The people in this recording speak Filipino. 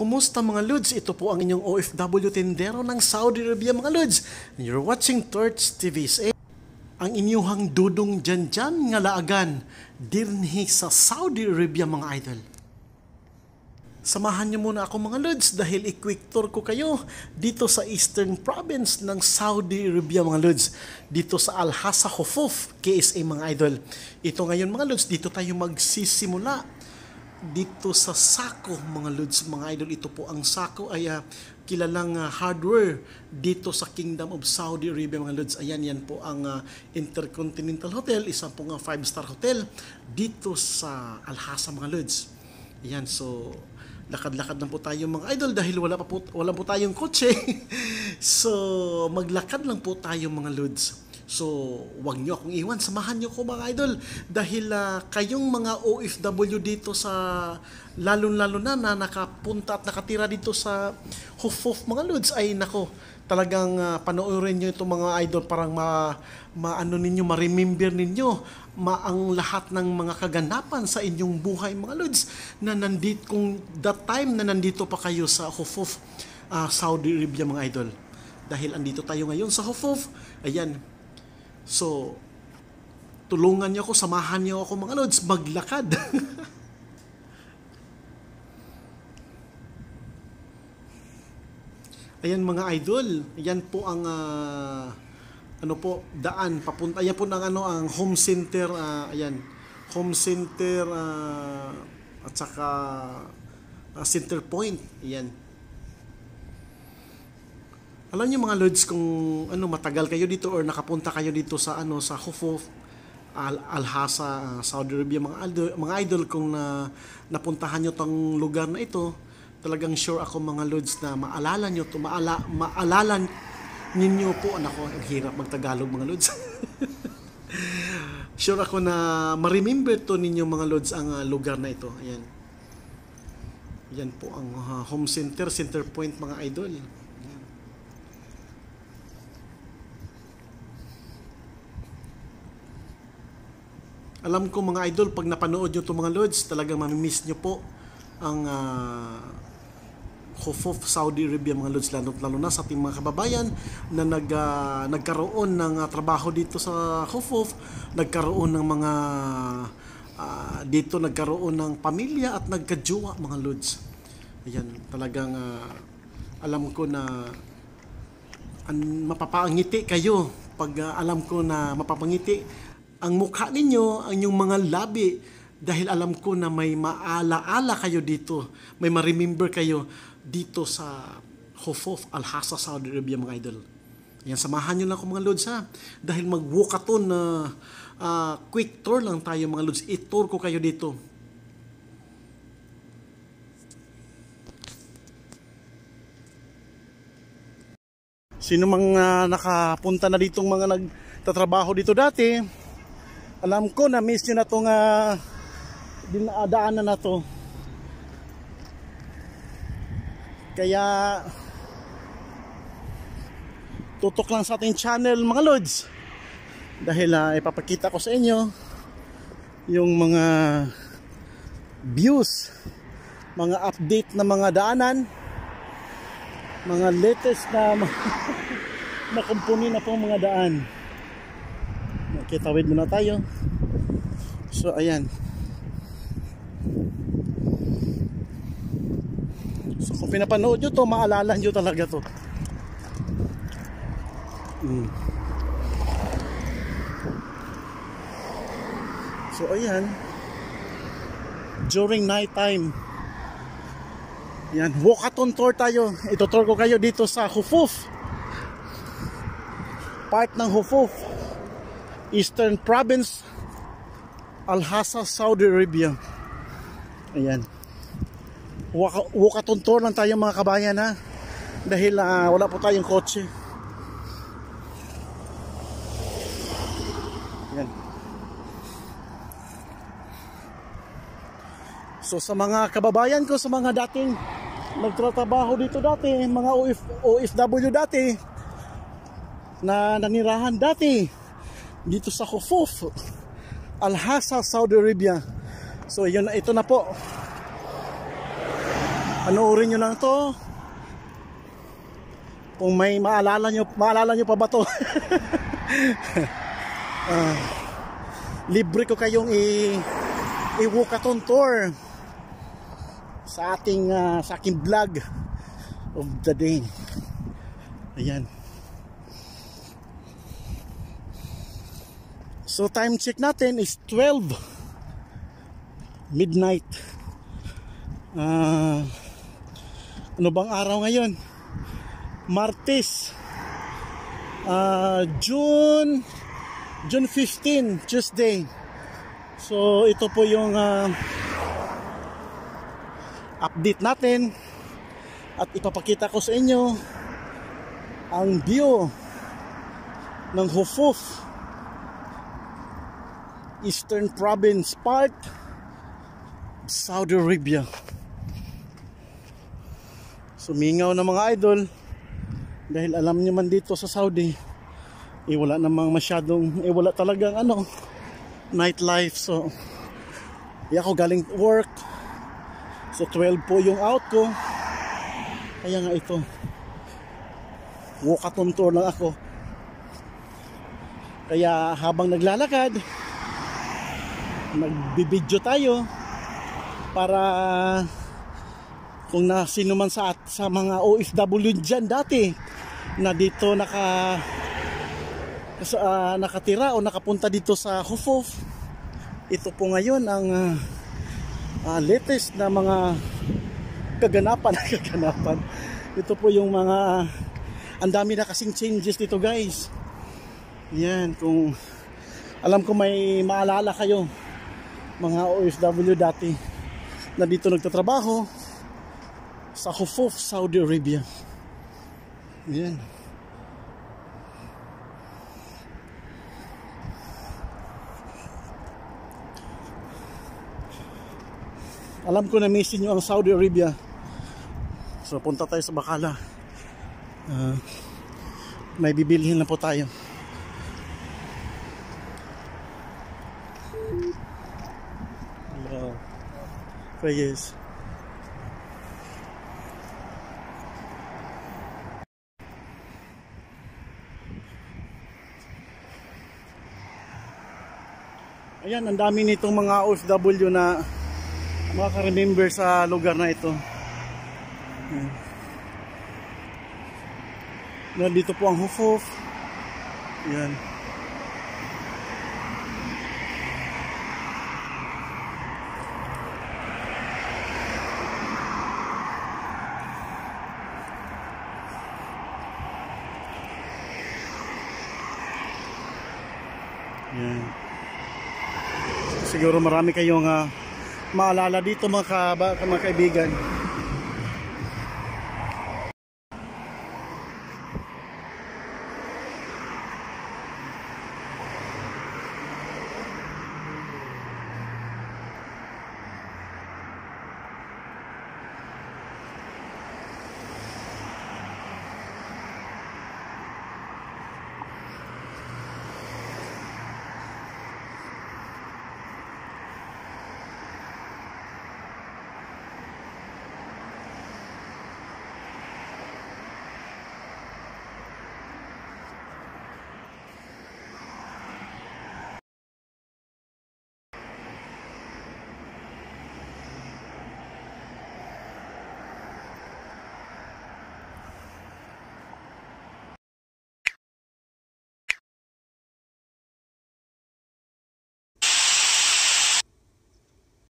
Kumusta mga Lods? Ito po ang inyong OFW tendero ng Saudi Arabia mga Lods. You're watching Torch TV. Eh, ang inyuhang dudong dyan dyan nga laagan dirnhi sa Saudi Arabia mga idol. Samahan niyo muna ako mga Lods dahil i-quick tour ko kayo dito sa Eastern Province ng Saudi Arabia mga Lods. Dito sa Al-Hasa Hufuf, KSA mga idol. Ito ngayon mga Lods, dito tayo magsisimula dito sa Sako mga Lods, mga idol. Ito po ang Sako ay uh, kilalang uh, hardware dito sa Kingdom of Saudi Arabia mga Lods. Ayan, yan po ang uh, Intercontinental Hotel, isang po nga 5-star hotel dito sa Alhasa mga Lods. Ayan, so lakad-lakad lang po tayo mga idol dahil wala pa po, wala po tayong kotse. so maglakad lang po tayo mga Lods. So, wag nyo akong iwan. Samahan nyo ko mga idol. Dahil uh, kayong mga OFW dito sa lalo-lalo na na nakapunta at nakatira dito sa Hufuf mga Lods ay nako talagang uh, panoorin nyo itong mga idol parang ma, maano ninyo, ma-remember ninyo ma ang lahat ng mga kaganapan sa inyong buhay mga Lods na nandito kung that time na nandito pa kayo sa Hufuf uh, Saudi Arabia mga idol dahil andito tayo ngayon sa Hufuf ayan So, tulungan niyo ako, samahan niyo ako mga lods, maglakad. Ayan mga idol, ayan po ang uh, ano po daan papunta. Ayan po ng ano ang home center uh, ayan. Home center uh, at saka uh, center point. Ayan. Alam niyo mga lords kung ano matagal kayo dito or nakapunta kayo dito sa ano sa Hufuf Al Alhasa uh, Saudi Arabia mga idol, mga idol kung na napuntahan niyo tong lugar na ito talagang sure ako mga lords na maalala niyo to maala, maalala ninyo po. Nako ang hirap magtagalog mga lords. Sure ako na ma-remember to ninyo mga lords ang uh, lugar na ito. Ayan. Yan po ang uh, home center center point mga idol Alam ko mga idol, pag napanood nyo itong mga loads, talagang mamimiss nyo po ang uh, Khufuf Saudi Arabia mga loads lalo, lalo na sa ating mga kababayan na nag, uh, nagkaroon ng uh, trabaho dito sa Khufuf, nagkaroon ng mga uh, dito nagkaroon ng pamilya at nagkajuwa mga loads. Ayan, talagang uh, alam ko na an, mapapangiti kayo pag uh, alam ko na mapapangiti ang mukha ninyo, ang inyong mga labi, dahil alam ko na may maalaala kayo dito, may ma-remember kayo dito sa Hofof Al-Hasa, Saudi Arabia mga idol. Yan, samahan nyo lang ako mga lods ha. Dahil mag-walkathon na uh, uh, quick tour lang tayo mga lods. I-tour ko kayo dito. Sino mga uh, nakapunta na ditong mga nagtatrabaho dito dati, alam ko na miss nyo na itong dinadaanan na to. Kaya tutok lang sa ating channel mga lods. Dahil uh, ipapakita ko sa inyo yung mga views mga update na mga daanan mga latest na na kumpuni na pong mga daan kitawid muna tayo. So ayan. So kung pinapanood nyo to maalala nyo talaga to. Mm. so ayan. During night time. Yan walkathon tour tayo. Ito tour ko kayo dito sa Hufuf. Part ng Hufuf Eastern Province Al-Hasa, Saudi Arabia. Ayan. Wakatuntor lang tayo mga kabayan ha? Dahil uh, wala po tayong kotse. Ayan. So sa mga kababayan ko sa mga dating nagtratrabaho dito dati mga OF, OFW dati na nanirahan dati dito sa Khufuf Al-Hasa, Saudi Arabia so yun, ito na po Panoorin nyo lang to. Kung may maalala nyo, maalala nyo pa ba to? Ah, libre ko kayong i i-walkathon tour sa ating ah, sa aking vlog of the day. Ayan. So time check natin is 12 midnight. Ah ano bang araw ngayon? Martes. Ah June June 15, Tuesday. So ito po yung ah, update natin at ipapakita ko sa inyo ang view ng Hufuf Eastern Province part Saudi Arabia. Sumingaw na mga idol. Dahil alam niyo man dito sa Saudi eh wala namang masyadong eh wala talagang ano nightlife. So eh, ako galing work. So 12 po yung out ko. Kaya nga ito walkathon tour lang ako. Kaya habang naglalakad nagbibidyo tayo para kung na sino man sa, sa mga OFW dyan dati na dito naka ah, nakatira o nakapunta dito sa Hufuf ito po ngayon ang ah, ah, latest na mga kaganapan kaganapan. Ito po yung mga ang dami na kasing changes dito guys. Yan kung alam ko may maalala kayo mga OFW dati na dito nagtatrabaho sa Hufuf, Saudi Arabia. Yan alam ko na miss nyo ang Saudi Arabia. So punta tayo sa Bacala Ah, may bibilhin na po tayo Reyes. Ayan, ang dami nitong mga OFW na makaka-remember sa lugar na ito. Ayan. Nandito po ang Hufuf. Ayan. Yan. Siguro marami kayong ah, maalala dito mga, ka, mga kaibigan.